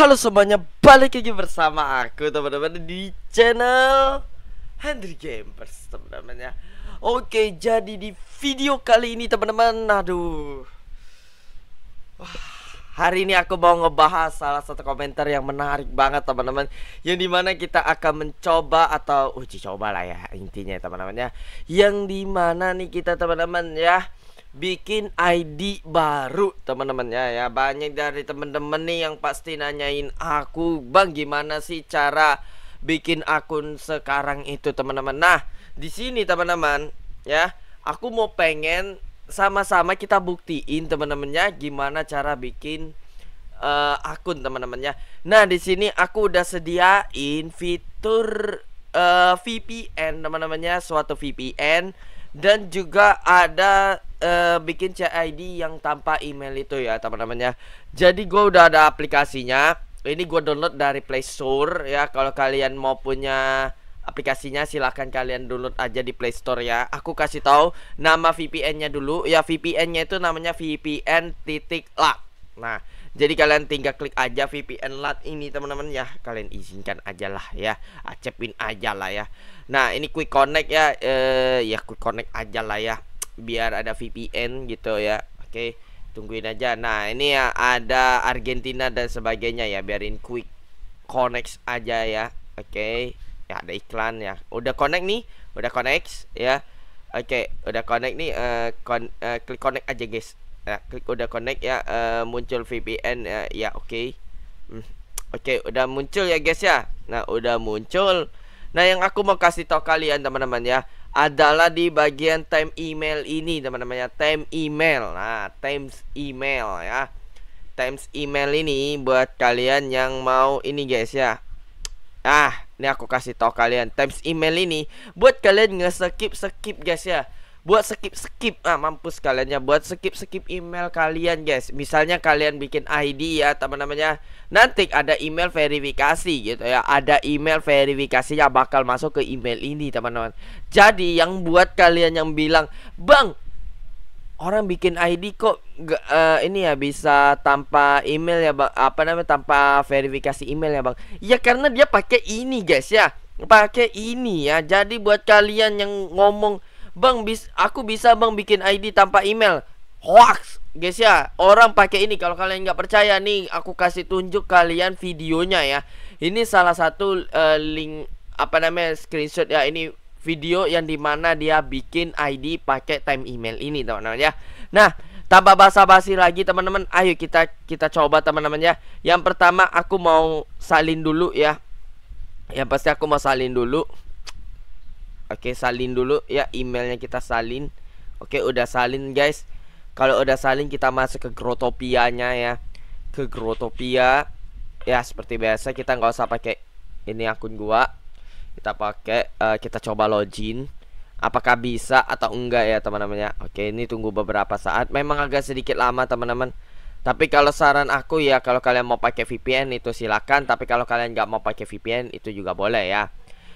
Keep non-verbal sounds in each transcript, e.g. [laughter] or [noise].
Halo semuanya, balik lagi bersama aku teman-teman di channel Henry Gamers teman-teman ya Oke, jadi di video kali ini teman-teman, aduh. Wah, Hari ini aku mau ngebahas salah satu komentar yang menarik banget teman-teman. Yang di mana kita akan mencoba atau uji coba lah ya intinya teman-teman ya. Yang di mana nih kita teman-teman ya bikin ID baru teman-teman ya ya. Banyak dari teman-teman nih yang pasti nanyain aku bang gimana sih cara bikin akun sekarang itu teman-teman? Nah di sini teman-teman ya aku mau pengen sama-sama kita buktiin teman-temannya gimana cara bikin uh, akun teman-teman ya nah di sini aku udah sediain fitur uh, VPN teman-temannya suatu VPN dan juga ada uh, bikin CID yang tanpa email itu ya teman-teman ya Jadi gue udah ada aplikasinya. Ini gue download dari Play Store ya. Kalau kalian mau punya aplikasinya silahkan kalian download aja di Play Store ya. Aku kasih tahu nama VPN-nya dulu. Ya VPN-nya itu namanya VPN titik lat Nah jadi kalian tinggal klik aja VPN LAT ini teman-teman ya. Kalian izinkan aja lah ya. Acepin aja lah ya. Nah ini quick connect ya. Eh, Ya quick connect aja lah ya. Biar ada VPN gitu ya. Oke tungguin aja. Nah ini ya ada Argentina dan sebagainya ya. Biarin quick connect aja ya. Oke ya ada iklan ya. Udah connect nih udah connect ya. Oke udah connect nih uh, kon uh, klik connect aja guys. Ya klik udah connect ya uh, muncul VPN uh, ya oke. Okay. hmm. oke okay, udah muncul ya guys ya. Nah udah muncul. Nah yang aku mau kasih tau kalian teman-teman ya adalah di bagian time email ini teman-teman ya. Time email. Nah times email ya. Times email ini buat kalian yang mau ini guys ya. Ah ini aku kasih tau kalian. Times email ini buat kalian nge-skip skip guys ya. Buat skip skip ah mampus kalian ya. Buat skip skip email kalian guys. Misalnya kalian bikin ID ya teman-temannya nanti ada email verifikasi gitu ya. Ada email verifikasi yang bakal masuk ke email ini teman-teman. Jadi yang buat kalian yang bilang bang orang bikin ID kok gak, uh, ini ya bisa tanpa email ya bang apa namanya tanpa verifikasi email ya bang ya karena dia pakai ini guys ya pakai ini ya jadi buat kalian yang ngomong Bang, bis aku bisa bang bikin ID tanpa email. Hoax, guys ya. Orang pakai ini. Kalau kalian nggak percaya nih, aku kasih tunjuk kalian videonya ya. Ini salah satu uh, link apa namanya screenshot ya. Ini video yang di mana dia bikin ID pakai time email ini teman-teman ya. Nah, tanpa basa-basi lagi teman-teman, ayo kita kita coba teman-teman ya. Yang pertama aku mau salin dulu ya. Yang pasti aku mau salin dulu. Oke, salin dulu ya emailnya kita salin. Oke, udah salin guys. Kalau udah salin kita masuk ke Grotopia-nya ya. Ke Grotopia. Ya, seperti biasa kita nggak usah pakai ini akun gua. Kita pakai uh, kita coba login. Apakah bisa atau enggak ya teman-teman ya. Oke, ini tunggu beberapa saat. Memang agak sedikit lama teman-teman. Tapi kalau saran aku ya kalau kalian mau pakai VPN itu silakan. Tapi kalau kalian nggak mau pakai VPN itu juga boleh ya.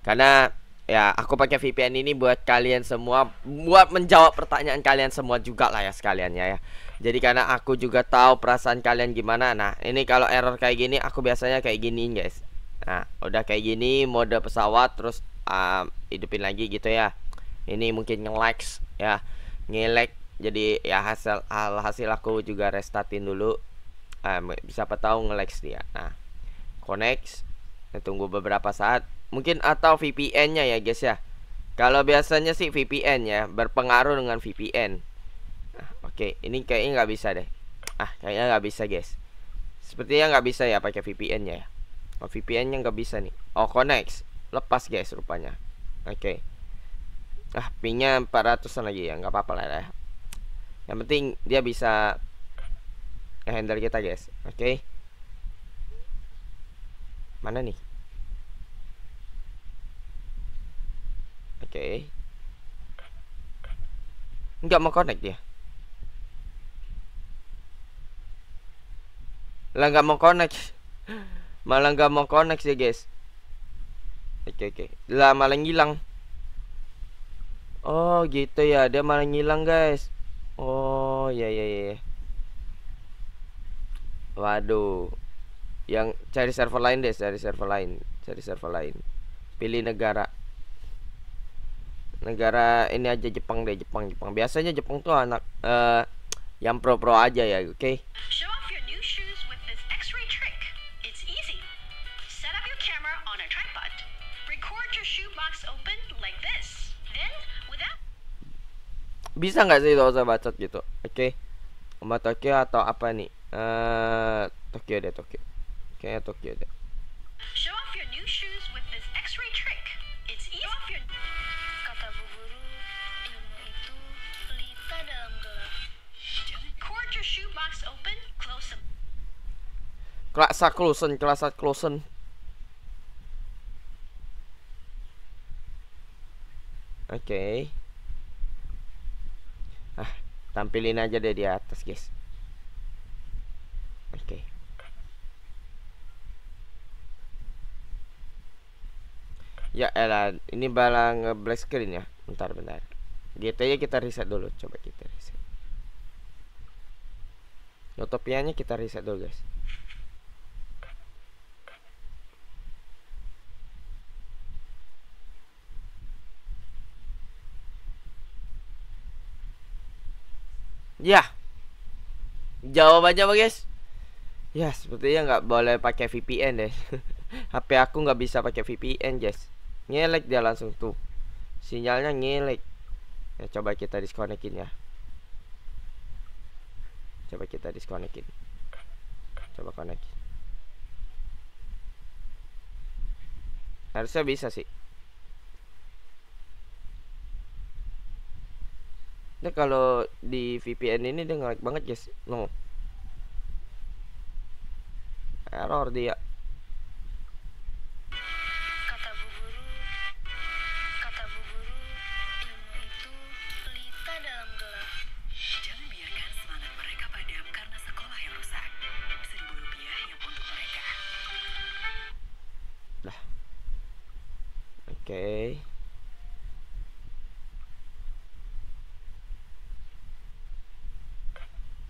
Karena ya aku pakai VPN ini buat kalian semua buat menjawab pertanyaan kalian semua juga lah ya sekalian ya ya jadi karena aku juga tahu perasaan kalian gimana nah ini kalau error kayak gini aku biasanya kayak gini guys nah udah kayak gini mode pesawat terus um, hidupin lagi gitu ya. Ini mungkin nge-lag ya. Ngelek jadi ya hasil hasil aku juga restartin dulu. Bisa apa tahu nge-lag dia. Nah connect tunggu beberapa saat. Mungkin atau VPN-nya ya guys ya. Kalau biasanya sih VPN ya berpengaruh dengan VPN nah, oke okay. ini kayaknya nggak bisa deh. Ah kayaknya nggak bisa guys. Sepertinya nggak bisa ya pakai VPN-nya ya oh, VPN-nya nggak bisa nih oh connect lepas guys rupanya oke okay. ah pingnya 400an lagi ya nggak apa-apa lah ya yang penting dia bisa handle kita guys oke okay. mana nih Oke. Enggak mau connect dia. Lah nggak mau connect. Malah nggak mau connect sih, guys. Oke, oke. Lah malah ngilang. Oh, gitu ya. Dia malah ngilang, guys. Oh, ya ya ya. Waduh. yang cari server lain deh cari server lain cari server lain pilih negara negara ini aja Jepang deh Jepang Jepang biasanya Jepang tuh anak uh, yang pro pro aja ya oke okay? Bisa nggak sih dosa bacot gitu oke okay? Sama Tokyo atau apa nih uh, Tokyo deh Tokyo kayaknya Tokyo deh Show off your new shoes with this X-ray trick. It's easy. Your... Kata bu guru, ilmu itu pelita dalam gelap. Cord your shoe box open, close them. Kelasa closen, kelasa closen. Oke. Okay. Ah, tampilin aja deh di atas, guys. Oke. Okay. Ya elah, ini balang black screen ya. Bentar, bentar. GT nya kita reset dulu. Coba kita reset. Notopianya kita reset dulu, guys. Ya. Jawabannya apa, guys? Ya, sepertinya nggak boleh pakai VPN deh. [laughs] HP aku nggak bisa pakai VPN, guys ngelek dia langsung tuh. Sinyalnya ngelek. Ya coba kita disconnectin ya. Coba kita disconnectin. Coba connect. Harusnya bisa sih Nah kalau di VPN ini dia ngelek banget guys. No error dia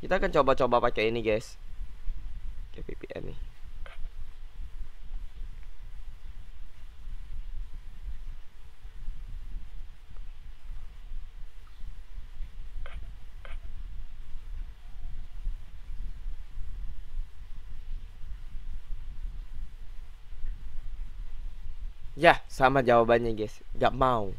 kita akan coba-coba pakai ini guys Oke VPN nih Ya, sama jawabannya guys. Gak mau.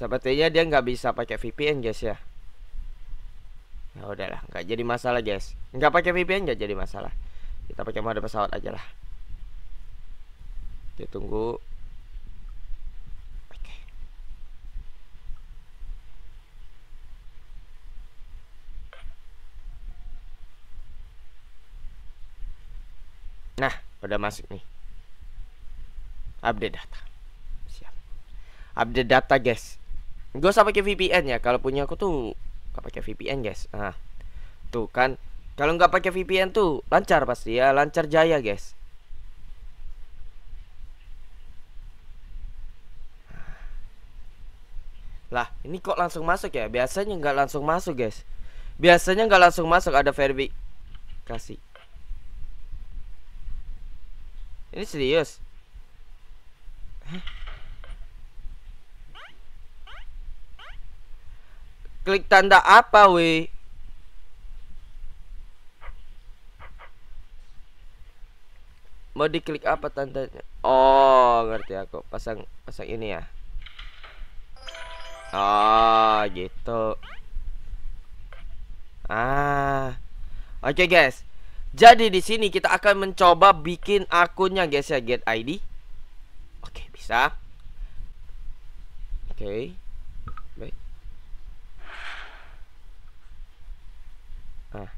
Sepertinya dia nggak bisa pakai VPN guys ya. Ya udahlah, nggak jadi masalah guys. Nggak pakai VPN nggak jadi masalah. Kita pakai mode pesawat aja lah. Kita tunggu Nah, udah masuk nih. Update data. Siap. Update data, guys. Gue usah pakai VPN ya. Kalau punya aku tuh gak pakai VPN, guys. Nah, tuh kan. Kalau nggak pakai VPN tuh lancar pasti ya, lancar jaya, guys. Lah, ini kok langsung masuk ya? Biasanya nggak langsung masuk, guys. Biasanya nggak langsung masuk, ada verifikasi. Ini serius? Klik tanda apa, we? Mau diklik apa tandanya? Oh, ngerti aku. Pasang pasang ini ya. Oh, gitu. Ah. Oke, okay, guys. Jadi di sini kita akan mencoba bikin akunnya guys ya get ID. Oke, bisa. Oke. Baik. Ah.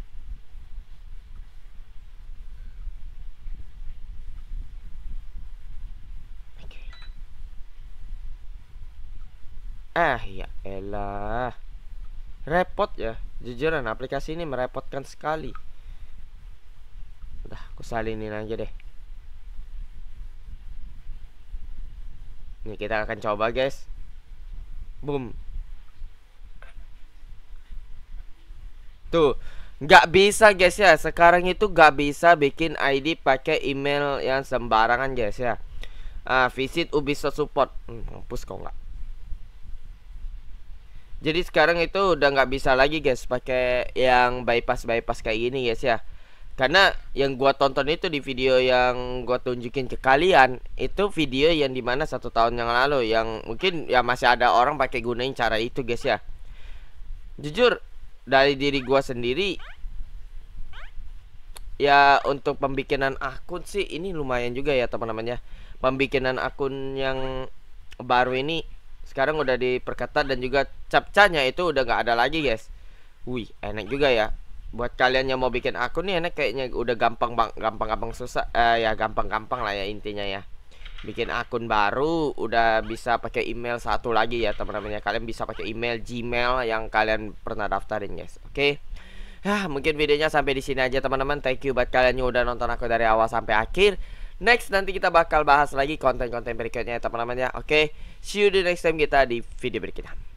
Ah, ya elah. Repot ya. Jujuran aplikasi ini merepotkan sekali. Udah, aku salinin aja deh. Nih kita akan coba guys. Boom. Tuh, nggak bisa guys ya. Sekarang itu nggak bisa bikin ID pakai email yang sembarangan guys ya. Ah, visit Ubisoft support. Hmm, kau nggak? Jadi sekarang itu udah nggak bisa lagi guys pakai yang bypass bypass kayak gini guys ya. Karena yang gua tonton itu di video yang gua tunjukin ke kalian itu video yang di mana satu tahun yang lalu yang mungkin ya masih ada orang pakai gunain cara itu guys ya. Jujur dari diri gua sendiri ya untuk pembikinan akun sih ini lumayan juga ya teman-teman ya. Pembikinan akun yang baru ini sekarang udah diperketat dan juga capcanya itu udah nggak ada lagi guys. Wih enak juga ya. Buat kalian yang mau bikin akun nih enak kayaknya udah gampang bang gampang gampang susah uh, ya gampang gampang lah ya intinya ya bikin akun baru udah bisa pakai email satu lagi ya teman-teman ya kalian bisa pakai email Gmail yang kalian pernah daftarin guys oke okay? ya mungkin videonya sampai di sini aja teman-teman thank you buat kalian yang udah nonton aku dari awal sampai akhir Next nanti kita bakal bahas lagi konten-konten berikutnya ya teman-teman ya. Oke, okay? see you di next time kita di video berikutnya.